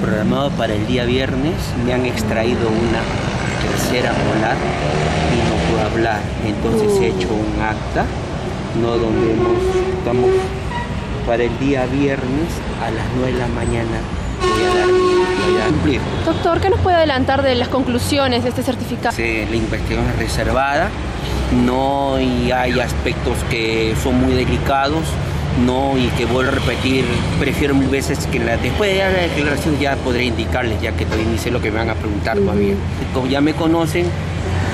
programado para el día viernes, me han extraído una tercera molar y no puedo hablar. Entonces he hecho un acta, ¿no? donde hemos, estamos para el día viernes a las 9 de la mañana voy a dar voy a cumplir. Doctor, ¿qué nos puede adelantar de las conclusiones de este certificado? Sí, la investigación es reservada, no y hay aspectos que son muy delicados, no y que vuelvo a repetir, prefiero mil veces que la, después de la declaración ya podré indicarles, ya que todavía ni sé lo que me van a preguntar todavía. Como ya me conocen,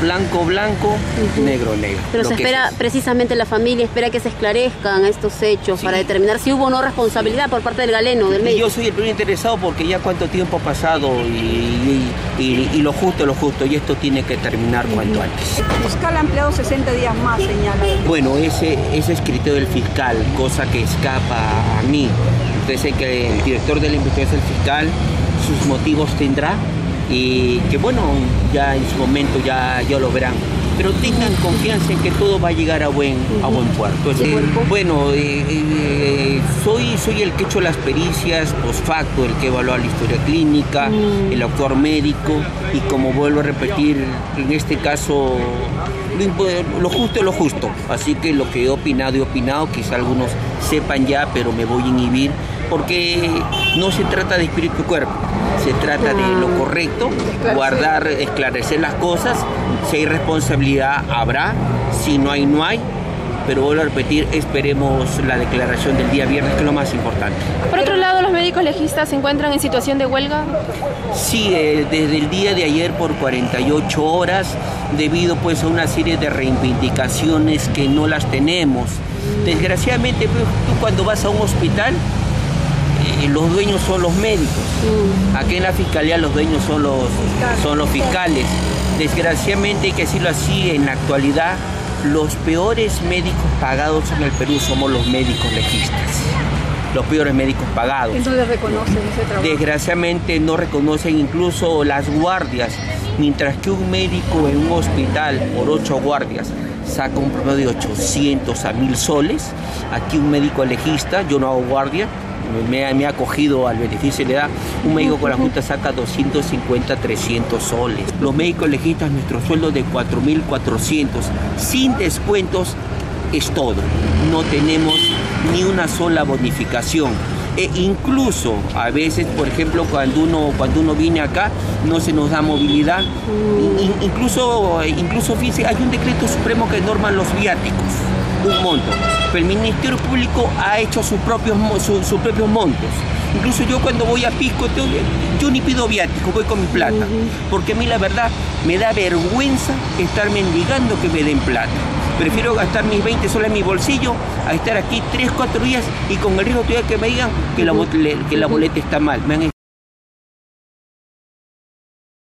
blanco, blanco, negro, negro. Pero se espera, precisamente la familia espera que se esclarezcan estos hechos Sí. para determinar si hubo o no responsabilidad por parte del galeno, del Y médico. yo soy el primer interesado porque ya cuánto tiempo ha pasado y, y- y- y lo justo, lo justo, y esto tiene que terminar cuanto antes. fiscal ha empleado 60 días más, señala. Bueno, ese, ese es criterio del fiscal, cosa que escapa a mí. Entonces sé que el director de la investigación fiscal sus motivos tendrá y que bueno, ya en su momento ya, ya lo verán. Pero tengan confianza en que todo va a llegar a buen, a buen puerto. Sí, bueno, eh, eh, soy, soy el que he hecho las pericias post facto, el que evalúa la historia clínica, el autor médico y como vuelvo a repetir, en este caso lo justo es lo justo. Así que lo que he opinado he opinado, quizá algunos sepan ya, pero me voy a inhibir porque no se trata de espíritu y cuerpo, se trata de lo correcto, guardar, esclarecer las cosas, si hay responsabilidad habrá, si no hay, no hay. Pero vuelvo a repetir, esperemos la declaración del día viernes, que es lo más importante. Por otro lado, los médicos legistas se encuentran en situación de huelga. Sí, eh, desde el día de ayer por 48 horas, debido pues a una serie de reivindicaciones que no las tenemos. Desgraciadamente, pues, tú cuando vas a un hospital, eh, los dueños son los médicos. Aquí en la fiscalía los dueños son los, son los fiscales. Desgraciadamente, hay que decirlo así, en la actualidad, los peores médicos pagados en el Perú somos los médicos legistas. Los peores médicos pagados. Entonces reconocen ese trabajo. Desgraciadamente no reconocen incluso las guardias, mientras que un médico en un hospital por ocho guardias saca un promedio de 800 a 1000 soles. Aquí un médico legista, yo no hago guardia, me, me ha acogido al beneficio de edad, un médico con la Junta saca 250, 300 soles. Los médicos legistas, nuestro sueldo de 4.400, sin descuentos, es todo. No tenemos ni una sola bonificación. E incluso a veces, por ejemplo, cuando uno, cuando uno viene acá, no se nos da movilidad. In- incluso, incluso hay un decreto supremo que norma los viáticos, un monto. Pero el Ministerio Público ha hecho sus propios, su- sus propios montos. Incluso yo cuando voy a Pisco, yo ni pido viático, voy con mi plata. Porque a mí la verdad me da vergüenza estar mendigando que me den plata. Prefiero gastar mis 20 soles en mi bolsillo a estar aquí 3, 4 días y con el riesgo todavía que me digan que la, que la boleta está mal. Me han